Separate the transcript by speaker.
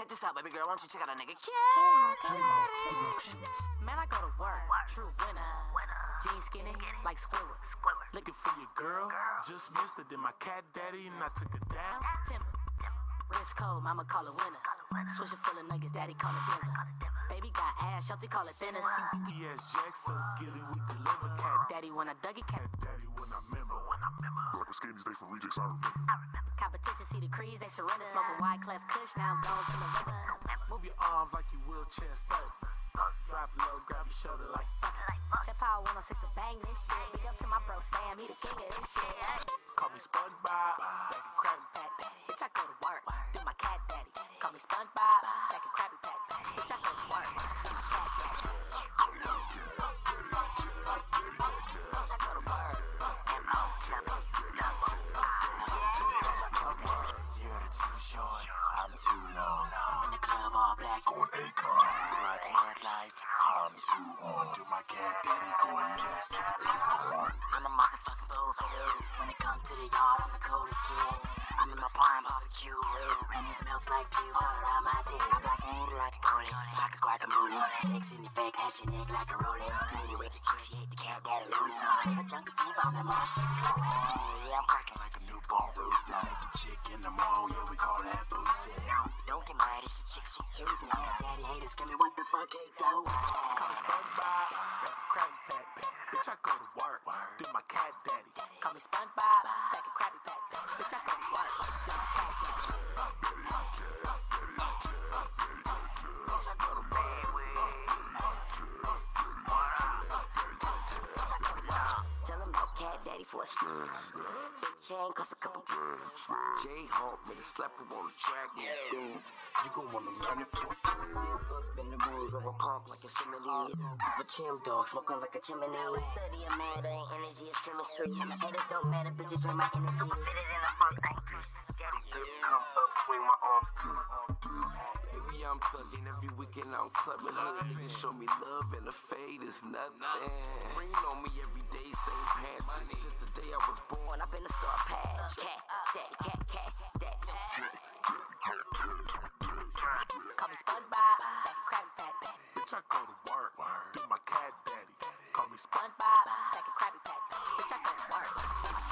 Speaker 1: check this out, baby girl. Why don't you check out a nigga?
Speaker 2: Man, I go to work. True winner. Jeans skinny, like Squidward.
Speaker 3: Looking for your girl, just missed it. Then my cat daddy and I took her down.
Speaker 2: Timber. Wrist cold, mama call it winner. Swisher full of nuggets, daddy call it dinner. Baby got ass, shelty call it thinners.
Speaker 3: Yes, Jack, so skilly, we deliver cat
Speaker 2: Daddy when I dug it, cat.
Speaker 3: Daddy when I remember. When I remember.
Speaker 4: Like a skinny day from Rejects, I remember.
Speaker 2: Competition see the crease, they surrender. Smoking wide clef kush, now I'm going to the river.
Speaker 3: Move your arms like you wheelchair stuck. Drop low, grab your shoulder like
Speaker 2: Tip power 106 to bang this shit. Big up to my bro Sam, he the king of this shit.
Speaker 3: Call me SpongeBob, stacking Krabby
Speaker 2: Patties. Bitch, I go to work. Do my cat daddy.
Speaker 1: Headlights, I'm too on. Do my cat daddy going nasty. I'm a motherfucking fool. When it comes to the yard, I'm the coldest kid. I'm in my prime barbecue, and it smells like pubes all around my dick. I'm Black ain't like a Cody, pockets moonie. Chicks in the fake, at your neck like a rolling. Beauty with your she hate the cat daddy. Give a junkie fever, I'm the mom. Yeah, I'm cracking like a she ain't?
Speaker 3: Call me SpongeBob, Krabby Patties. Bitch, I go to work, do my cat daddy.
Speaker 2: Call me SpongeBob, Krabby Patties. Bitch, I go to work. Do my cat daddy.
Speaker 1: Tell him cat daddy for a Big chain cost a couple
Speaker 5: J-Hawk with a slapper on the track dudes. You gon' wanna learn it for a
Speaker 1: Been the rules of a pump like a simile. a chim dog, smoking like a chimney. Study of matter and energy is chemistry. Haters don't matter, bitches drain my energy. Fit it in a funk
Speaker 5: come up, swing my arms. Baby, I'm thugging every weekend. I'm clubbing. Hood niggas show me love and the fade is nothing. Rain on me every day, daddy. Work. Do my cat daddy. Call
Speaker 1: me SpongeBob. Like a Krabby Patties. Bitch, I can work.